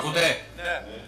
고대. 네. 네.